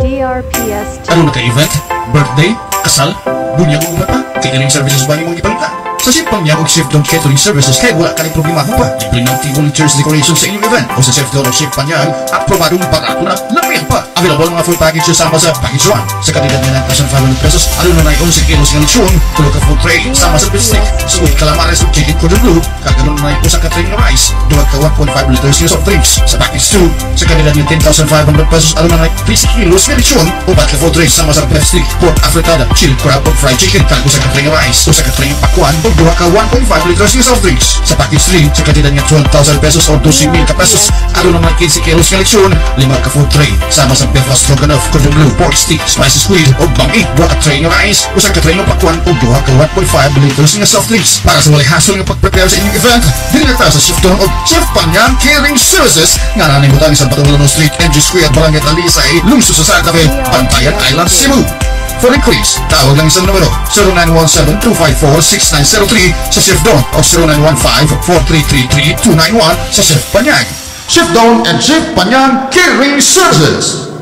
DRPS Ano na ka-event? Birthday? Kasal? Bunyag mo ba pa? Catering services ba ni mong ipalita? Sa Chef Pamyag o Chef Catering Services kaya wala ka rin problema mo pa. Libre ng chairs decoration sa inyong event o sa Chef Don Chef Pamyag aprobadong barato na lamig pa. Available mga full package sama sa package 1 sa kalidad na 9,500 pesos. Ano na na 11 kilos ng lechon, tulog ka full tray sama sa stick, suwit calamares o chicken cordon bleu, kaganon na po sa catering na rice, duwag ka 1.5 liters soft drinks. Sa package 2 sa kalidad ng 10,500 pesos, ano na na 3 kilos ng lechon o batla full tray sama sa stick, pork afritada, chili crab o fried chicken, tago sa catering na rice o sa catering pakwan o duwa ka 1.5 liters soft drinks. Sa package 3 sa kalidad ng 12,000 pesos o 12,000 ka pesos, ano na na 15 kilos ng lechon, lima ka full tray sama sa beef stroganoff, cordon bleu, pork stick, spicy squid o bangi, duwa ka tray ng rice o sa catering na pakwan o duwa ka 1.5 liters ng soft drinks. Para sa walay hassle nga pag-prepare sa inyong event, dili na sa Chef Don o Chef Panyan Catering Services nga nanay sa Patulano Street, MG Square, Barangay Talisay, Lungsod sa Santa Fe, Pantayan Island, Cebu. For inquiries, tawag lang isang numero 0917-254-6903 sa Chef Don o 0915-4333-291 sa Chef Panyag. Chef Don and Chef Panyag Catering Services.